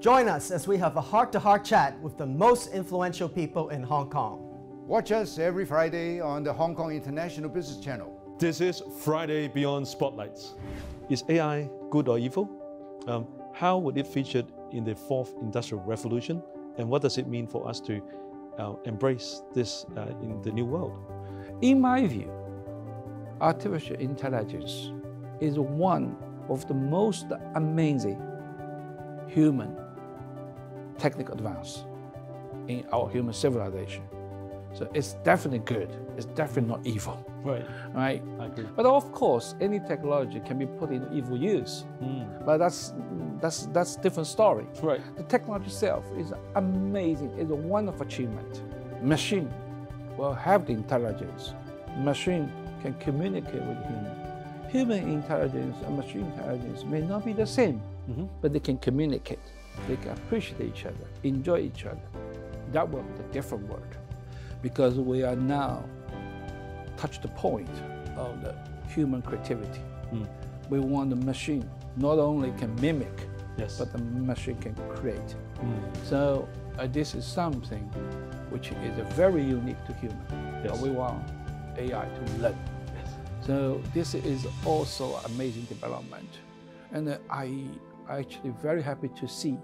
Join us as we have a heart to heart chat with the most influential people in Hong Kong. Watch us every Friday on the Hong Kong International Business Channel. This is Friday Beyond Spotlights. Is AI good or evil? Um, how would it feature in the fourth industrial revolution? And what does it mean for us to uh, embrace this uh, in the new world? In my view, artificial intelligence is one of the most amazing human technical advance in our human civilization. So it's definitely good. It's definitely not evil. Right. Right. I agree. But of course, any technology can be put into evil use. Mm. But that's that's that's different story. Right. The technology itself is amazing. It's a wonderful achievement. Machine will have the intelligence. Machine can communicate with human. Human intelligence and machine intelligence may not be the same, Mhm. but they can communicate. They can appreciate each other, enjoy each other. That be a different world, because we are now touched the point of the human creativity. Mm. We want the machine not only can mimic, Yes. but the machine can create. Mm. So uh, this is something which is very unique to human. Yes. But we want AI to learn. So this is also amazing development, and uh, I actually very happy to see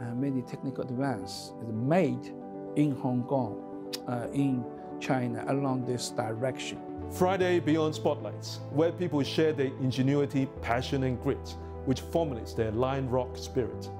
uh, many technical advance is made in Hong Kong, uh, in China along this direction. Friday Beyond Spotlights, where people share their ingenuity, passion, and grit, which formulates their Lion Rock spirit.